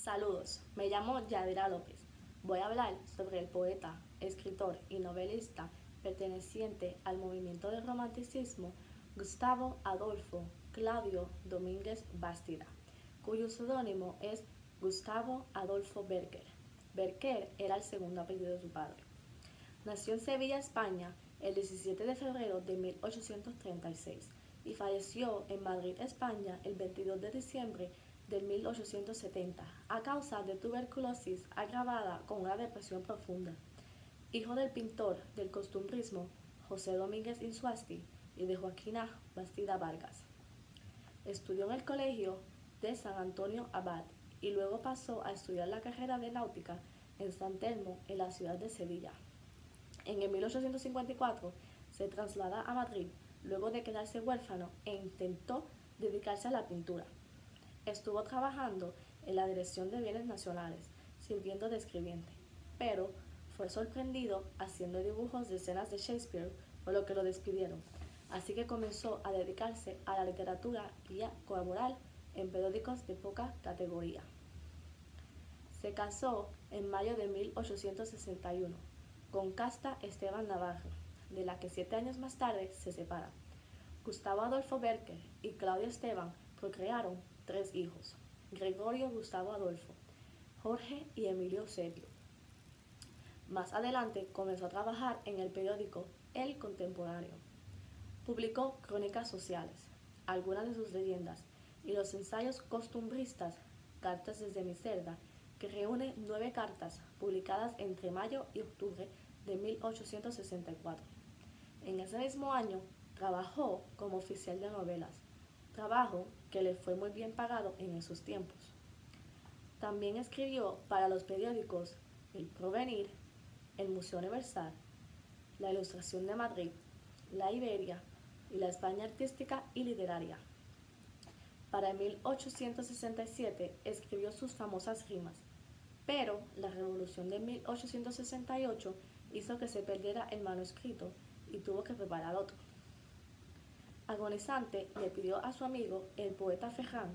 Saludos, me llamo Yadira López. Voy a hablar sobre el poeta, escritor y novelista perteneciente al movimiento del romanticismo Gustavo Adolfo Claudio Domínguez Bastida, cuyo seudónimo es Gustavo Adolfo Berker. Berker era el segundo apellido de su padre. Nació en Sevilla, España, el 17 de febrero de 1836 y falleció en Madrid, España, el 22 de diciembre de 1870 a causa de tuberculosis agravada con una depresión profunda. Hijo del pintor del costumbrismo José Domínguez Insuasti y de Joaquina Bastida Vargas. Estudió en el colegio de San Antonio Abad y luego pasó a estudiar la carrera de náutica en San Telmo, en la ciudad de Sevilla. En el 1854 se traslada a Madrid luego de quedarse huérfano e intentó dedicarse a la pintura. Estuvo trabajando en la Dirección de Bienes Nacionales, sirviendo de escribiente, pero fue sorprendido haciendo dibujos de escenas de Shakespeare, por lo que lo despidieron. Así que comenzó a dedicarse a la literatura y a colaborar en periódicos de poca categoría. Se casó en mayo de 1861 con Casta Esteban Navarro, de la que siete años más tarde se separan. Gustavo Adolfo Berker y Claudia Esteban procrearon tres hijos, Gregorio Gustavo Adolfo, Jorge y Emilio Eusebio. Más adelante comenzó a trabajar en el periódico El Contemporáneo. Publicó crónicas sociales, algunas de sus leyendas y los ensayos costumbristas Cartas desde mi celda, que reúne nueve cartas publicadas entre mayo y octubre de 1864. En ese mismo año trabajó como oficial de novelas trabajo que le fue muy bien pagado en esos tiempos. También escribió para los periódicos El Provenir, el Museo Universal, la Ilustración de Madrid, la Iberia y la España Artística y Literaria. Para 1867 escribió sus famosas rimas, pero la revolución de 1868 hizo que se perdiera el manuscrito y tuvo que preparar otro agonizante, le pidió a su amigo, el poeta Ferrán,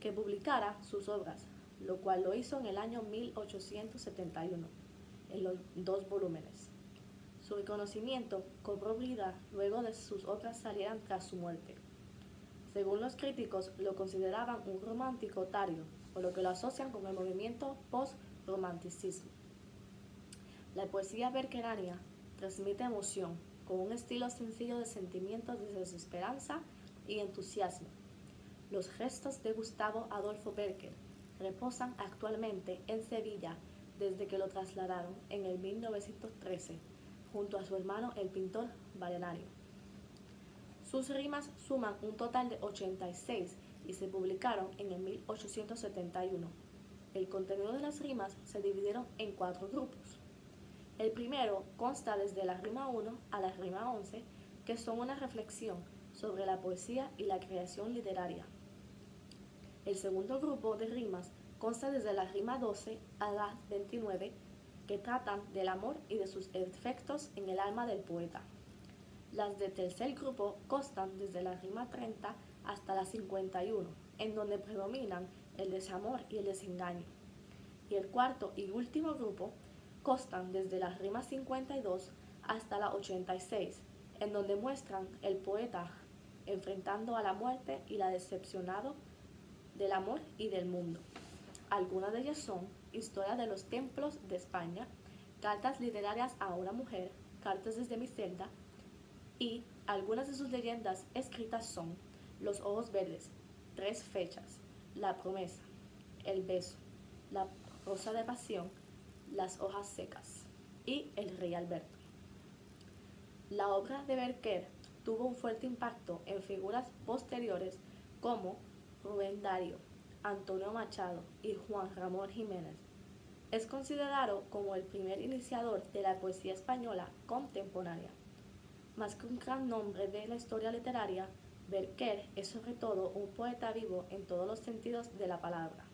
que publicara sus obras, lo cual lo hizo en el año 1871, en los dos volúmenes. Su reconocimiento cobró vida luego de sus obras salieran tras su muerte. Según los críticos, lo consideraban un romántico otario, por lo que lo asocian con el movimiento post-romanticismo. La poesía berkerania transmite emoción, con un estilo sencillo de sentimientos de desesperanza y entusiasmo. Los restos de Gustavo Adolfo Berker reposan actualmente en Sevilla desde que lo trasladaron en el 1913 junto a su hermano el pintor Valenario. Sus rimas suman un total de 86 y se publicaron en el 1871. El contenido de las rimas se dividieron en cuatro grupos. El primero consta desde la rima 1 a la rima 11, que son una reflexión sobre la poesía y la creación literaria. El segundo grupo de rimas consta desde la rima 12 a la 29, que tratan del amor y de sus efectos en el alma del poeta. Las de tercer grupo constan desde la rima 30 hasta la 51, en donde predominan el desamor y el desengaño. Y el cuarto y último grupo constan desde la rima 52 hasta la 86, en donde muestran el poeta enfrentando a la muerte y la decepcionado del amor y del mundo. Algunas de ellas son Historia de los templos de España, Cartas literarias a una mujer, Cartas desde mi celda, y algunas de sus leyendas escritas son Los ojos verdes, Tres fechas, La promesa, El beso, La rosa de pasión, las hojas secas y El rey Alberto. La obra de Berker tuvo un fuerte impacto en figuras posteriores como Rubén Dario, Antonio Machado y Juan Ramón Jiménez. Es considerado como el primer iniciador de la poesía española contemporánea. Más que un gran nombre de la historia literaria, Berker es sobre todo un poeta vivo en todos los sentidos de la palabra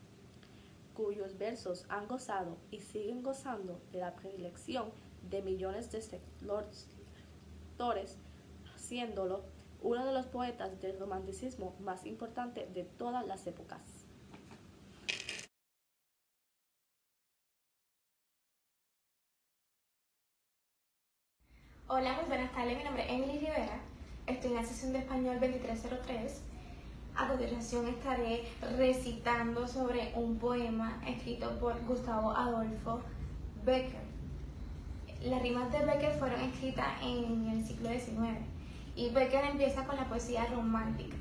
cuyos versos han gozado y siguen gozando de la predilección de millones de sectores, haciéndolo uno de los poetas del romanticismo más importante de todas las épocas. Hola, muy buenas tardes. Mi nombre es Emily Rivera. Estoy en la sesión de español 2303 a continuación estaré recitando sobre un poema escrito por Gustavo Adolfo Becker. Las rimas de Becker fueron escritas en el siglo XIX y Becker empieza con la poesía romántica.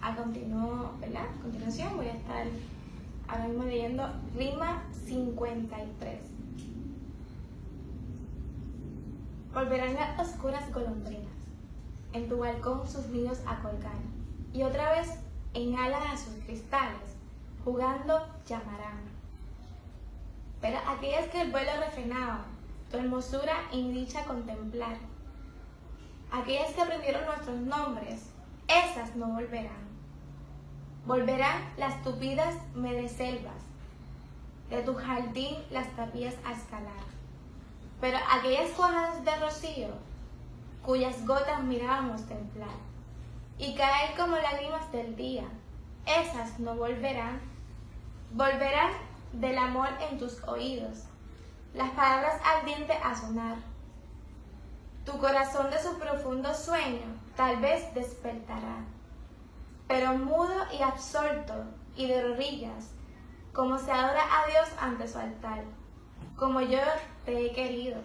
A, ¿verdad? a continuación voy a estar ahora mismo leyendo rima 53. Volverán las oscuras golondrinas en tu balcón sus nidos a colgar y otra vez en alas a sus cristales, jugando llamarán. Pero aquellas que el vuelo refrenaba, tu hermosura y dicha contemplar, aquellas que aprendieron nuestros nombres, esas no volverán. Volverán las tupidas medeselvas, de tu jardín las tapías a escalar. Pero aquellas cuajadas de rocío, cuyas gotas mirábamos templar, y caer como lágrimas del día, esas no volverán. Volverán del amor en tus oídos, las palabras ardientes a sonar. Tu corazón de su profundo sueño tal vez despertará, pero mudo y absorto y de rodillas, como se adora a Dios ante su altar, como yo te he querido.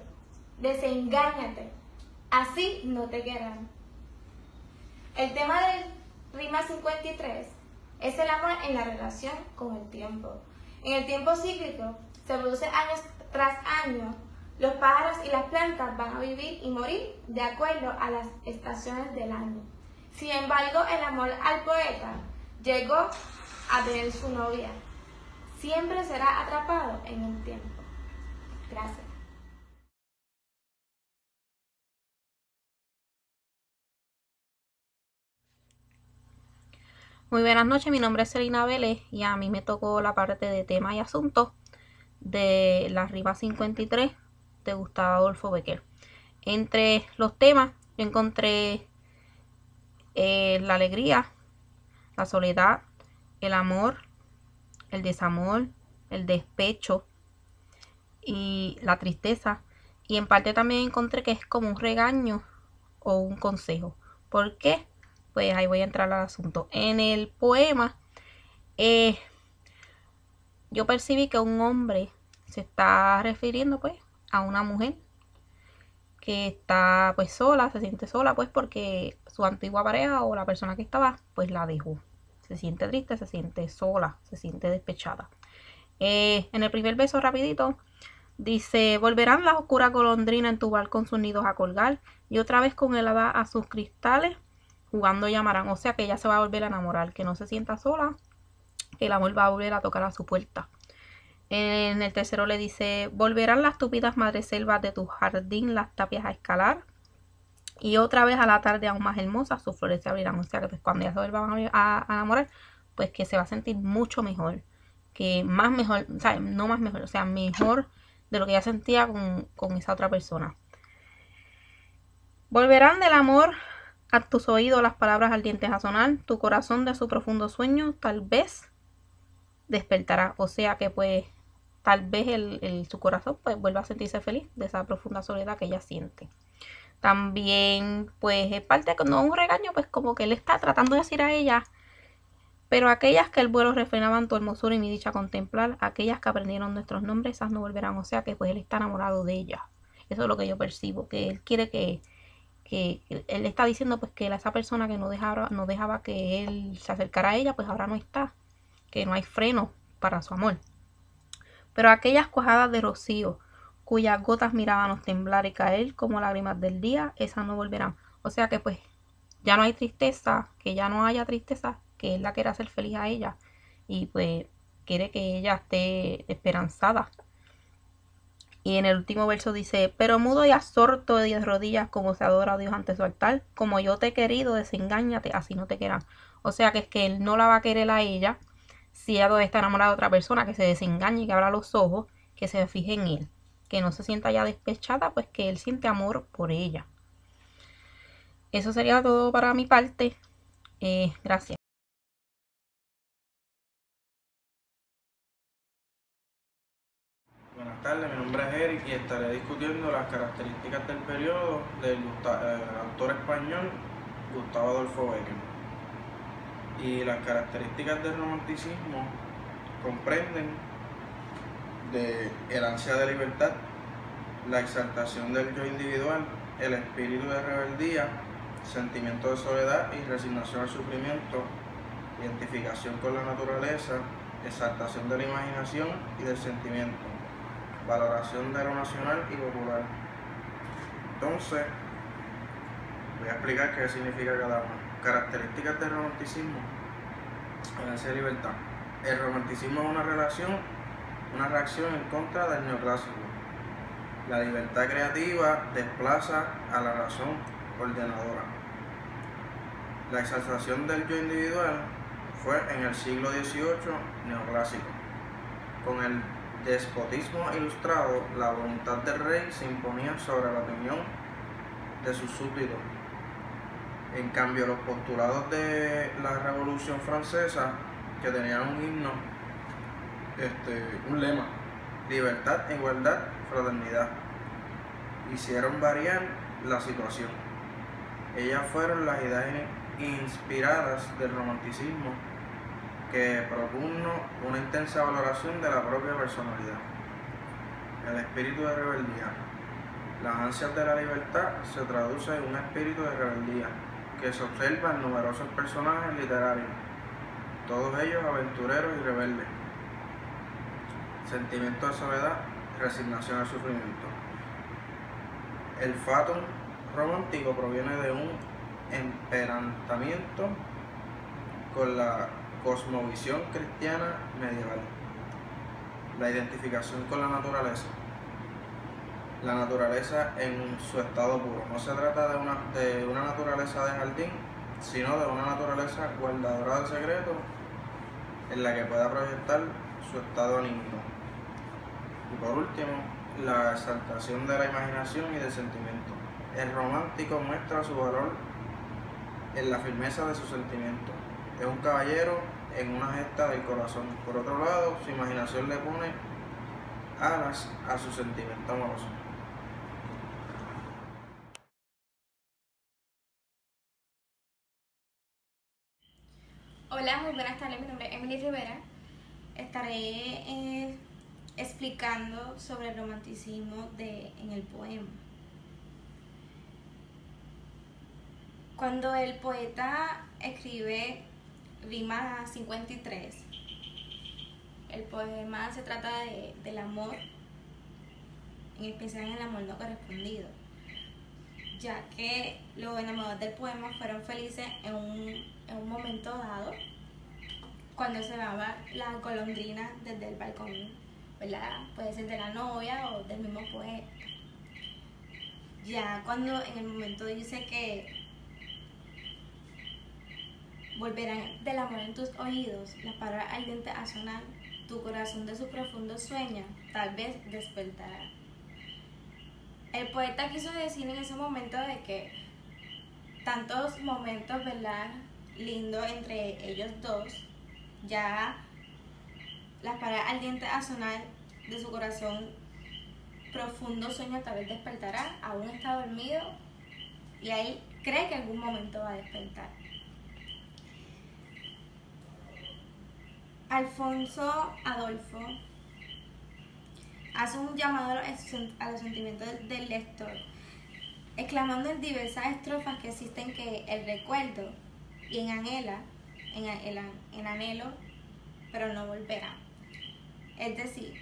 Desengáñate, así no te querrán. El tema del rima 53 es el amor en la relación con el tiempo. En el tiempo cíclico se produce años tras año. Los pájaros y las plantas van a vivir y morir de acuerdo a las estaciones del año. Sin embargo, el amor al poeta llegó a tener su novia. Siempre será atrapado en el tiempo. Gracias. Muy buenas noches, mi nombre es Selina Vélez y a mí me tocó la parte de tema y asuntos de la rima 53 de Gustavo Adolfo Becker. Entre los temas yo encontré eh, la alegría, la soledad, el amor, el desamor, el despecho y la tristeza. Y en parte también encontré que es como un regaño o un consejo. ¿Por qué? Pues ahí voy a entrar al asunto. En el poema, eh, yo percibí que un hombre se está refiriendo pues a una mujer que está pues sola, se siente sola pues porque su antigua pareja o la persona que estaba pues la dejó. Se siente triste, se siente sola, se siente despechada. Eh, en el primer beso rapidito dice, volverán las oscuras golondrinas en tu balcón sus nidos a colgar y otra vez con el hada a sus cristales jugando llamarán. O sea que ella se va a volver a enamorar, que no se sienta sola, que el amor va a volver a tocar a su puerta. En el tercero le dice, volverán las tupidas madreselvas de tu jardín, las tapias a escalar. Y otra vez a la tarde aún más hermosa, sus flores se abrirán. O sea que pues, cuando ella se vuelva a, enamorar, pues que se va a sentir mucho mejor. Que más mejor, o sea, no más mejor, o sea, mejor de lo que ella sentía con, con esa otra persona. Volverán del amor a tus oídos las palabras ardientes a sonar, tu corazón de su profundo sueño tal vez despertará. O sea que pues tal vez el, su corazón pues vuelva a sentirse feliz de esa profunda soledad que ella siente. También pues es parte, no un regaño, pues como que él está tratando de decir a ella, pero aquellas que el vuelo refrenaban tu hermosura y mi dicha contemplar, aquellas que aprendieron nuestros nombres, esas no volverán. O sea que pues él está enamorado de ella. Eso es lo que yo percibo, que él quiere que él está diciendo pues que esa persona que no dejaba, no dejaba que él se acercara a ella, pues ahora no está, que no hay freno para su amor. Pero aquellas cuajadas de rocío, cuyas gotas mirábamos temblar y caer como lágrimas del día, esas no volverán. O sea que pues ya no hay tristeza, que ya no haya tristeza, que él la quiere hacer feliz a ella y pues quiere que ella esté esperanzada y en el último verso dice, pero mudo y absorto de rodillas como se adora a Dios ante su altar, como yo te he querido, desengáñate, así no te quieran. O sea que es que él no la va a querer a ella si ella está enamorada de otra persona, que se desengañe, que abra los ojos, que se fije en él, que no se sienta ya despechada, pues que él siente amor por ella. Eso sería todo para mi parte. Eh, gracias. Tardes, mi nombre es Eric. Y estaré discutiendo las características del periodo del eh, autor español Gustavo Adolfo Bécquer. Y las características del romanticismo comprenden de el ansia de libertad, la exaltación del yo individual, el espíritu de rebeldía, sentimiento de soledad y resignación al sufrimiento, identificación con la naturaleza, exaltación de la imaginación y del sentimiento, valoración de lo nacional y popular. Entonces, voy a explicar qué significa cada una. Características del romanticismo, la de libertad. El romanticismo es una relación, una reacción en contra del neoclásico. La libertad creativa desplaza a la razón ordenadora. La exaltación del yo individual fue en el siglo XVIII neoclásico. Con el despotismo ilustrado, la voluntad del rey se imponía sobre la opinión de sus súbditos. En cambio, los postulados de la Revolución Francesa, que tenían un himno, este, un lema, libertad, igualdad, fraternidad, hicieron variar la situación. Ellas fueron las ideas inspiradas del romanticismo que propugno una intensa valoración de la propia personalidad. El espíritu de rebeldía. Las ansias de la libertad se traduce en un espíritu de rebeldía que se observa en numerosos personajes literarios, todos ellos aventureros y rebeldes. Sentimiento de soledad, resignación al sufrimiento. El fatum romántico proviene de un emperantamiento con la Cosmovisión cristiana medieval. La identificación con la naturaleza. La naturaleza en su estado puro. No se trata de una, de una naturaleza de jardín, sino de una naturaleza guardadora de secretos en la que pueda proyectar su estado anímico. Y por último, la exaltación de la imaginación y del sentimiento. El romántico muestra su valor en la firmeza de sus sentimientos. Es un caballero en una gesta del corazón. Por otro lado, su imaginación le pone alas a su sentimiento amoroso. Hola, muy buenas tardes. Mi nombre es Emily Rivera. Estaré eh, explicando sobre el romanticismo de, en el poema. Cuando el poeta escribe Rima 53. El poema se trata de, del amor, en especial en el amor no correspondido, ya que los enamorados del poema fueron felices en un, en un momento dado, cuando se daba la golondrina desde el balcón, ¿verdad? Puede ser de la novia o del mismo poeta. Ya cuando en el momento dice que Volverán del amor en tus oídos, la palabra ardiente a sonar, tu corazón de su profundo sueño tal vez despertará. El poeta quiso decir en ese momento de que tantos momentos, ¿verdad? Lindo entre ellos dos, ya la palabra ardiente a sonar de su corazón profundo sueño tal vez despertará, aún está dormido y ahí cree que algún momento va a despertar. Alfonso Adolfo hace un llamado a los sentimientos del lector, exclamando en diversas estrofas que existen que el recuerdo y en anhela, en, anhelo, pero no volverá. Es decir,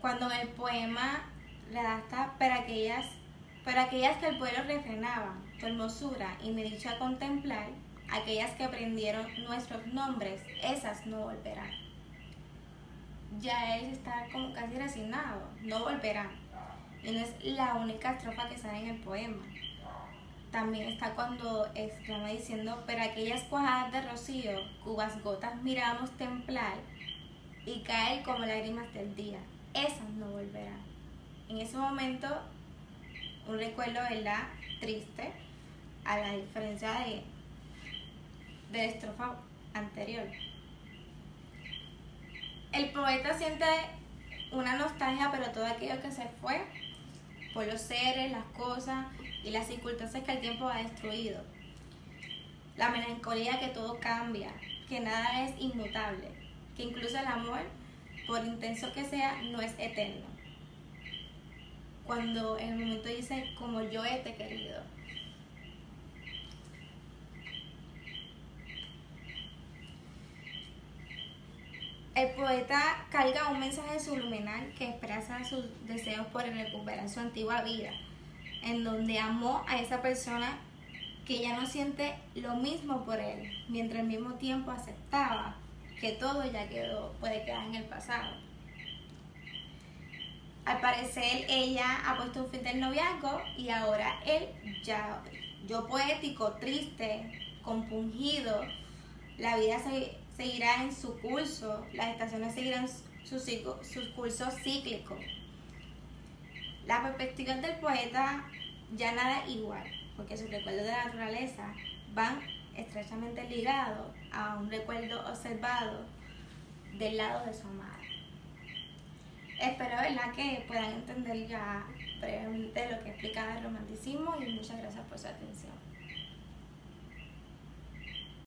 cuando el poema redacta para aquellas, para aquellas que el pueblo refrenaba, tu hermosura y me dicho a contemplar, aquellas que aprendieron nuestros nombres, esas no volverán. Ya él está como casi resignado, no volverán. Y no es la única estrofa que sale en el poema. También está cuando exclama diciendo, pero aquellas cuajadas de rocío, cubas gotas miramos templar y caer como lágrimas del día, esas no volverán. En ese momento, un recuerdo, ¿verdad? Triste, a la diferencia de de estrofa anterior. El poeta siente una nostalgia, pero todo aquello que se fue por los seres, las cosas y las circunstancias que el tiempo ha destruido. La melancolía que todo cambia, que nada es inmutable, que incluso el amor, por intenso que sea, no es eterno. Cuando en el momento dice, como yo he te querido. El poeta carga un mensaje subliminal que expresa sus deseos por recuperar su antigua vida, en donde amó a esa persona que ya no siente lo mismo por él, mientras al mismo tiempo aceptaba que todo ya quedó, puede quedar en el pasado. Al parecer ella ha puesto un fin del noviazgo y ahora él ya, yo poético, triste, compungido, la vida se, seguirá en su curso, las estaciones seguirán sus su cursos cíclicos. La perspectiva del poeta ya nada igual porque sus recuerdos de la naturaleza van estrechamente ligados a un recuerdo observado del lado de su madre. Espero ¿verdad? que puedan entender ya brevemente lo que explica el romanticismo y muchas gracias por su atención.